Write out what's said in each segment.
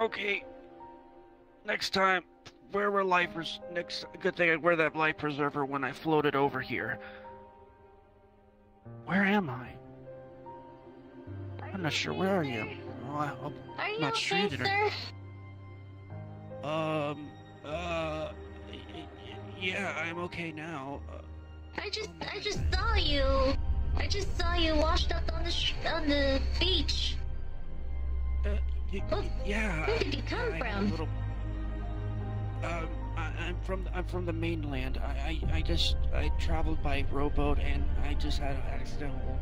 Okay. Next time, where were life pres- next good thing I wear that life preserver when I floated over here. Where am I? I'm not sure. Where are you? Oh, I, I'm Are you not okay, or- sir? Um, uh, yeah, I'm okay now. Uh, I just, Oh I just saw you. I just saw you washed up on the sh- on the beach. Y- Look, yeah. where did you come I from? little- Um, I, I'm from I'm from the mainland. I, I, I just I traveled by rowboat and I just had an accidental.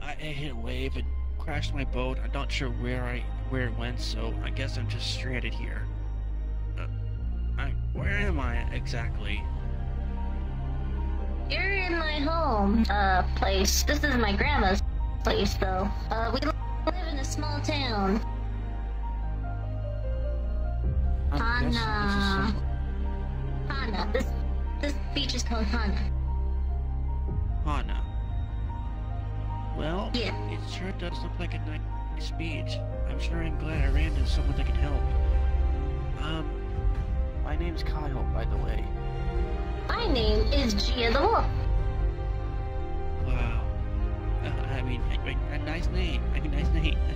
I, I hit a wave and crashed my boat. I'm not sure where I where it went, so I guess I'm just stranded here. Uh, I where am I exactly? You're in my home, uh, place. This is my grandma's place, though. Uh, we live in a small town. I'm guessing this is Hana. Hana. This, this beach is called Hana. Hana. Well, Yeah. it sure does look like a nice beach. I'm sure I'm glad I ran into someone that can help. Um, my name's Kyle, by the way. My name is Gia the Wolf. Wow. Uh, I mean, a, a- nice name. I mean, nice name.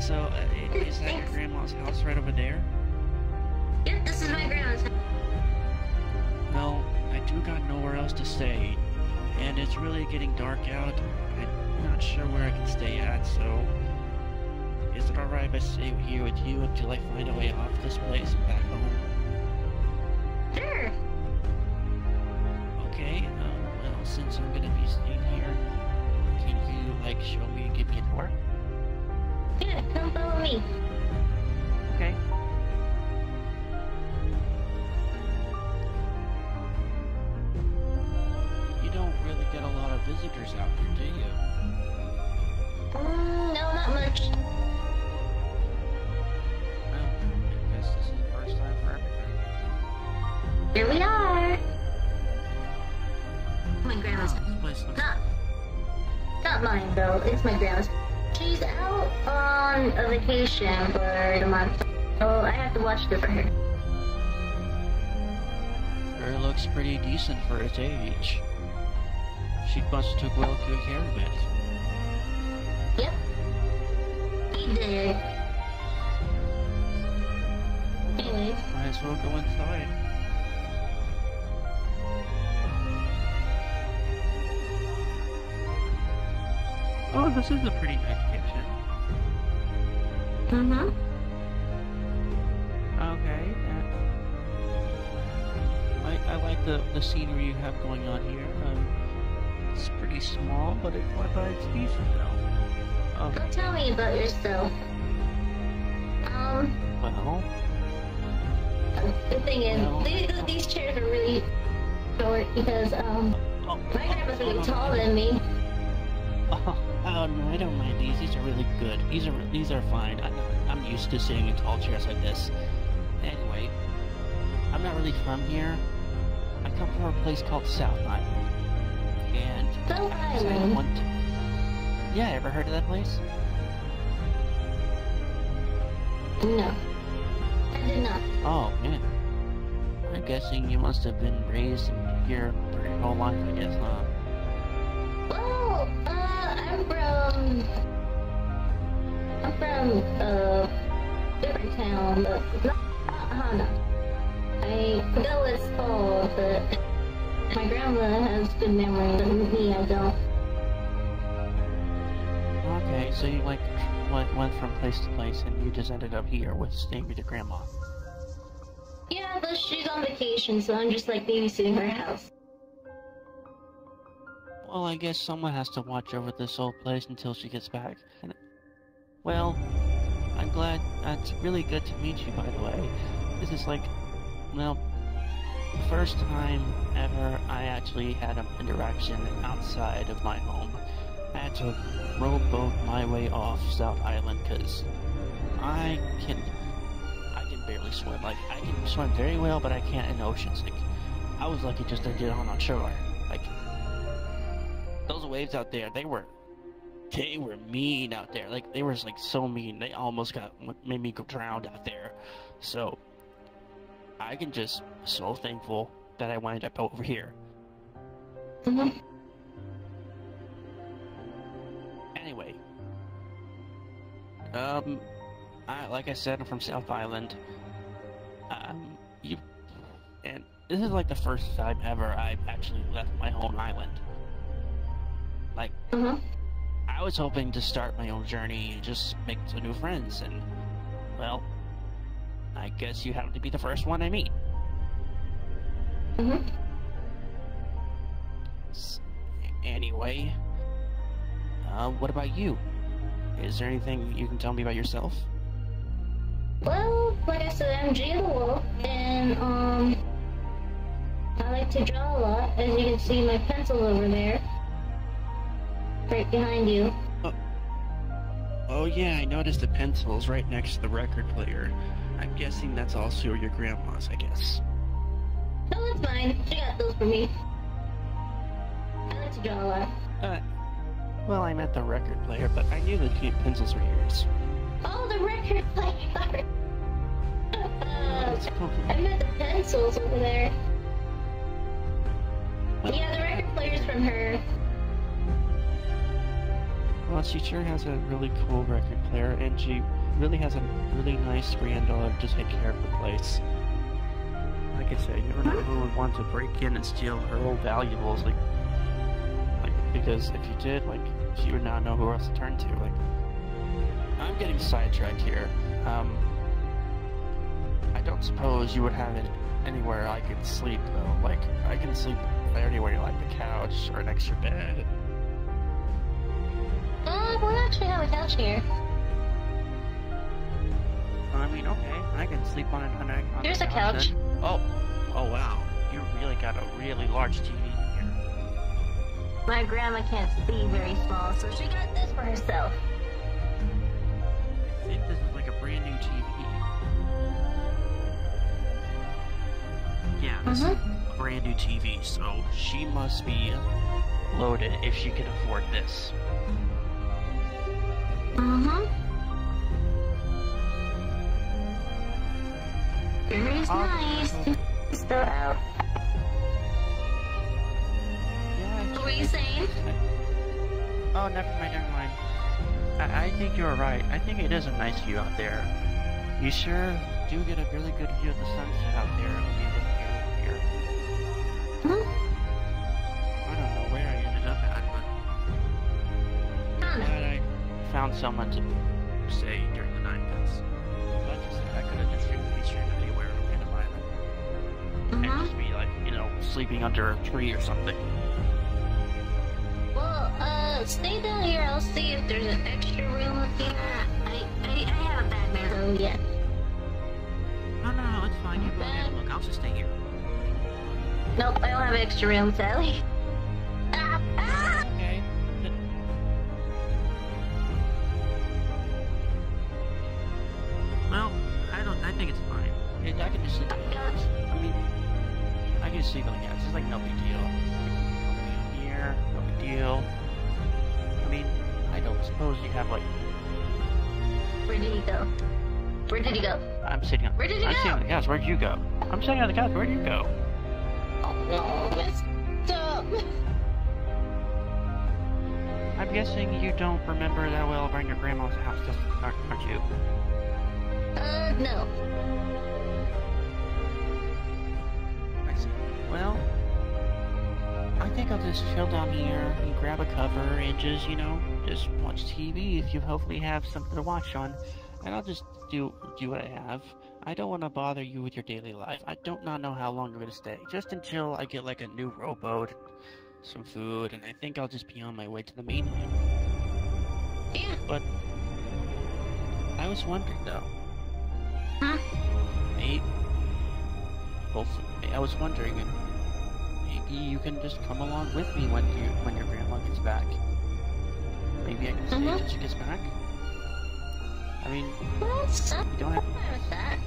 So, uh, is that your grandma's house right over there? Yep, this is my grandma's house. Well, I do got nowhere else to stay, and it's really getting dark out. I'm not sure where I can stay at, so is it alright if I stay here with you until I find a way off this place and back home? Sure. Okay, um, well, since I'm gonna be staying here, can you, like, show me and give me a tour? Yeah, come follow me. Visitors out here, do you? Mm, no, not much. Well, I guess this is the first time for everything. Here we are. My grandma's This place looks Not, not mine though. It's my grandma's. She's out on a vacation for the month, so I have to watch it for her. Sure looks pretty decent for its age. She must took well good care of it. Yep. He did. Anyways, Might as well go inside. Oh, this is a pretty nice kitchen. mm-hmm. Okay. uh, I, I like the, the scenery you have going on here. Um, pretty small, but it, it's decent though. Um, Go tell me about yourself. Um, well, the thing is, Well- these, these chairs are really short because, um, oh, my grandma's really oh, tall than me. Oh, oh no, I don't mind these. These are really good. These are these are fine. I, I'm used to sitting in tall chairs like this. Anyway, I'm not really from here. I come from a place called South Island, and I decided Island? one t- yeah, ever heard of that place? No. I did not. Oh man, I'm guessing you must have been raised here for your whole life, I guess, huh? Well, uh, I'm from. I'm from a different town, but not, not Hana. I what it's called, but my grandma has good memories, and me, I don't. Okay, so you like went went from place to place, and you just ended up here with staying with your grandma. Yeah, but she's on vacation, so I'm just like babysitting her house. Well, I guess someone has to watch over this old place until she gets back. And, well, I'm glad. It's really good to meet you, by the way. This is like, well, first time ever I actually had an interaction outside of my home. I had to rowboat my way off South Island because I can, I can barely swim. Like I can swim very well, but I can't in oceans. Like I was lucky just to get on on shore. Like those waves out there, they were they were mean out there. Like they were like so mean. They almost got made me drowned out there. So I can just so thankful that I wound up over here. Mm-hmm. Anyway, um, I like I said, I'm from South Island. Um, you and this is like the first time ever I've actually left my home island. Like, Mm-hmm. I was hoping to start my own journey and just make some new friends, and well, I guess you happen to be the first one I meet. Mm-hmm. S- Anyway, uh, what about you? Is there anything you can tell me about yourself? Well, like I said, I'm the Wolf, and um, I like to draw a lot. As you can see, my pencil over there, right behind you. Oh yeah, I noticed the pencils right next to the record player. I'm guessing that's also your grandma's, I guess. No, that's mine. She got those for me. I like to draw a lot. Uh, well, I meant the record player, but I knew the pe- pencils were yours. Oh, the record player. uh, I meant the pencils over there. Yeah, the record player's from her. Well, she sure has a really cool record player, and she really has a really nice granddaughter to take care of the place. Like I said, you never know who would want to break in and steal her old valuables, like, like because if you did, like, she would not know who else to turn to. Like, I'm getting sidetracked here. Um, I don't suppose you would have it anywhere I could sleep though. Like, I can sleep anywhere, like the couch or to your bed. We actually have a couch here. I mean, okay, I can sleep on it. On a, on Here's a couch. then. Oh, oh wow, you really got a really large TV here. My grandma can't see very small, so she got this for herself. I think this is like a brand new TV. Yeah, this is Mm-hmm. a brand new TV, so she must be loaded if she can afford this. Mm-hmm. Very Oh, nice. Still out. Yeah. What were you saying? Oh, never mind, never mind. I, I think you're right. I think it is a nice view out there. You sure do get a really good view of the sunset out there when you look here. Found someone to stay during the night. That's like I said, I could have just be streaming anywhere on Random Island. And Mhm. just be like, you know, sleeping under a tree or something. Well, uh, stay down here. I'll see if there's an extra room up here. I, I, I haven't been there though yet. No, no, no, it's fine. You go and look. I'll just stay here. Nope, I don't have an extra room, Sally. I can just sleep on the couch. It's like no big deal. No big deal here. No big deal. I mean, I don't suppose you have like. Where did he go? Where did he go? I'm sitting on. Where did he I'm go? sitting on the couch. Where'd you go? I'm sitting on the couch. Where'd you go? Oh no, messed up. I'm guessing you don't remember that well around your grandma's house, just aren't you? Uh, no. Well, I think I'll just chill down here and grab a cover and just, you know, just watch TV if you hopefully have something to watch on. And I'll just do do what I have. I don't want to bother you with your daily life. I don't not know how long you're gonna stay. Just until I get like a new rowboat, some food, and I think I'll just be on my way to the mainland. Yeah. But I was wondering though. Huh? Maybe, hopefully, I was wondering maybe you can just come along with me when you when your grandma gets back. Maybe I can stay mm-hmm. until she gets back. I mean, Well, you don't have. I'm fine with that.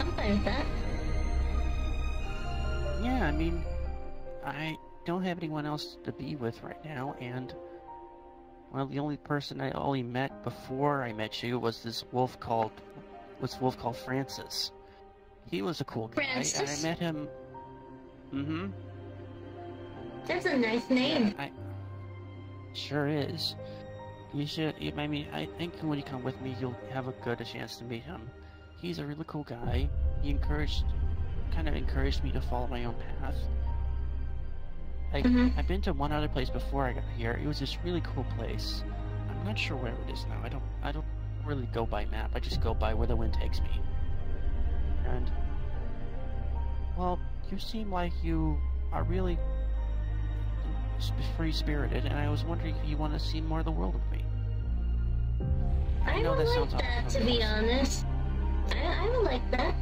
I'm fine with that. Yeah, I mean, I don't have anyone else to be with right now, and Well, the only person I only met before I met you was this wolf called was wolf called Francis. He was a cool guy, and I Francis? met him. Mm-hmm. That's a nice name. I sure is. You should. I mean, I think when you come with me, you'll have a good chance to meet him. He's a really cool guy. He encouraged, kind of encouraged me to follow my own path. I, Mhm. I've been to one other place before I got here. It was this really cool place. I'm not sure where it is now. I don't. I don't really go by map. I just go by where the wind takes me. And well, you seem like you are really free spirited, and I was wondering if you want to see more of the world with me. I, know would that like sounds that, to be honest. I, I would like that.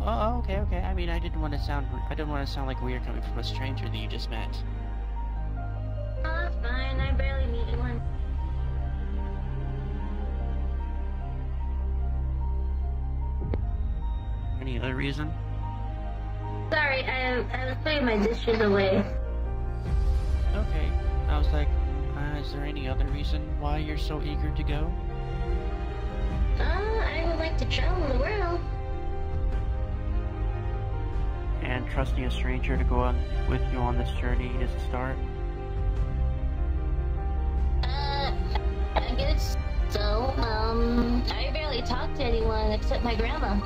Oh, okay, okay. I mean, I didn't want to sound. I didn't want to sound like weird coming from a stranger that you just met. Any other reason? Sorry, I, I was putting my dishes away. Okay. I was like, uh, is there any other reason why you're so eager to go? Uh, I would like to travel the world. And trusting a stranger to go on with you on this journey is a start. Uh, I guess so. Um, I barely talk to anyone except my grandma.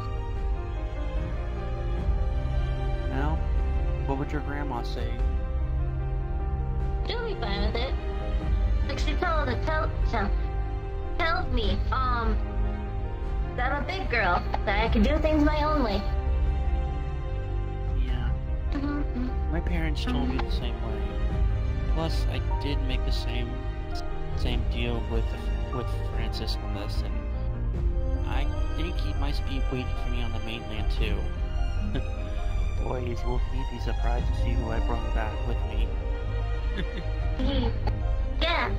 What would your grandma say? She'll be fine with it. Like she told tell, tell, tells me, um, that I'm a big girl, that I can do things my own way. Yeah. Mm-hmm. My parents told me the same way. Plus, I did make the same same deal with with Francis on this, and I think he might be waiting for me on the mainland too. Boys, will he be surprised to see who I brought back with me? yeah.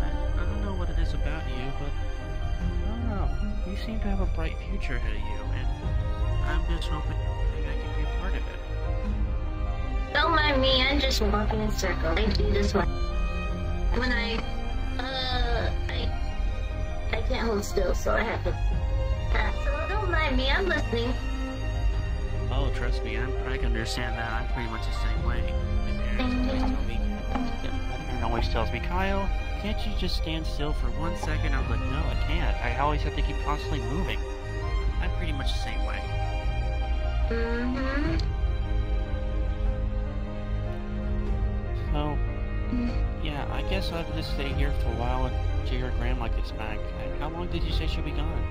I, I don't know what it is about you, but I don't know. You seem to have a bright future ahead of you, and I'm just hoping I can be a part of it. Don't mind me, I'm just walking in circles. I do this one. When I, uh, I, I can't hold still, so I have to. Uh, so don't mind me, I'm listening. Oh, trust me, I'm, I can understand that. I'm pretty much the same way. My parents always tell me, my parent always tells me, Kyle, can't you just stand still for one second? I'm like, no, I can't. I always have to keep constantly moving. I'm pretty much the same way. Mm-hmm. So, yeah, I guess I'll just stay here for a while until your grandma gets back. How long did you say she'll be gone?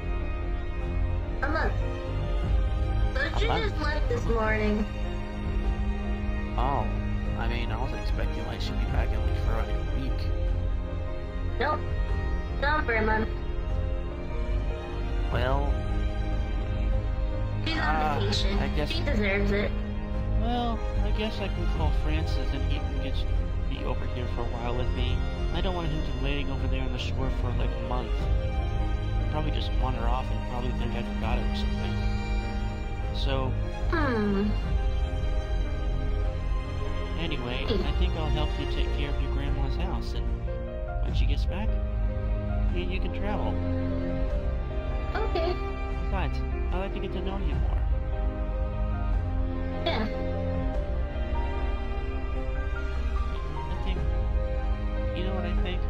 A month. She just left this morning. Oh, I mean, I wasn't expecting like she'd be back in least for like a week. Nope. Not for a month. Well, She's on Ah, vacation. I guess- She deserves it. Well, I guess I can call Francis and he can get be over here for a while with me. I don't want him to be waiting over there on the shore for like a month. He'd probably just wander off and probably think I forgot it or something. So, Hmm. anyway, I think I'll help you take care of your grandma's house, and when she gets back, you can travel. Okay. Besides, I'd like to get to know you more. Yeah. I think, you know what I think?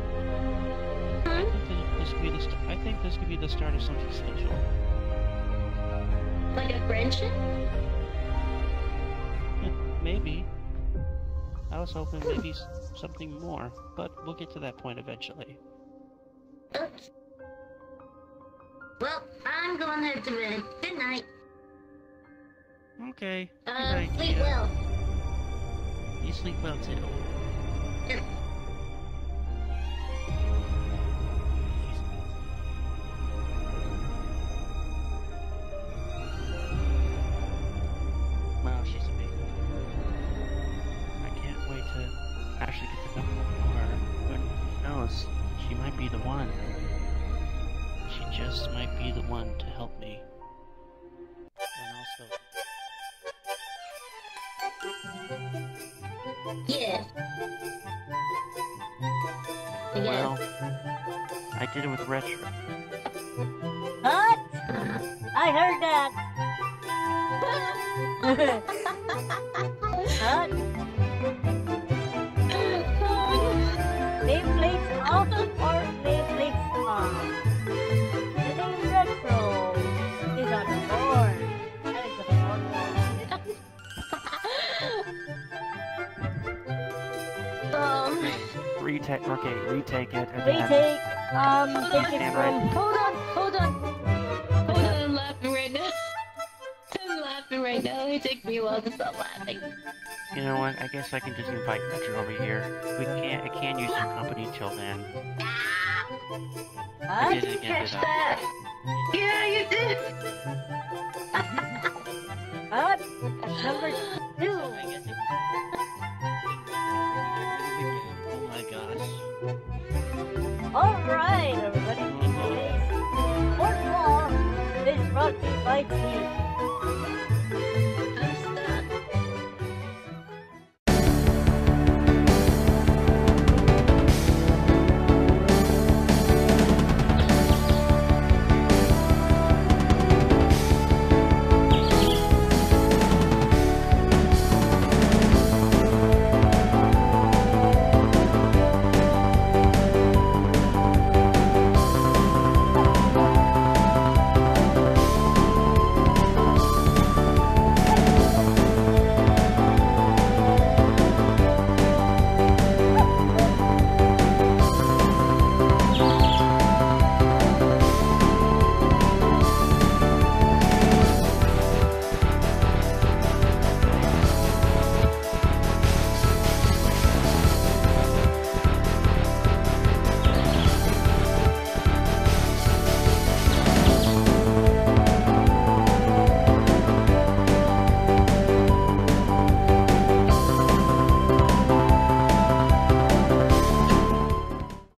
I Hmm? think this, this could be the st- I think this could be the start of something special. Like a friendship? Maybe. I was hoping maybe something more, but we'll get to that point eventually. Oops. Well, I'm going head to bed. Good night. Okay. Uh, good sleep well. You sleep well too. Just might be the one to help me. And also, Yeah. Oh, well, I did it with Retro. What? I heard that. What? Retake. Okay, retake it. Again. Retake, um, take it from... hold on, hold on. Hold on, I'm laughing right now. I'm laughing right now. It takes me a while to stop laughing. You know what? I guess I can just invite Retro over here. We can't. I can't use your company till then. I What? did it Catch that. Yeah, you did. What? Number Alright, everybody. Sport Law is brought to you by Team.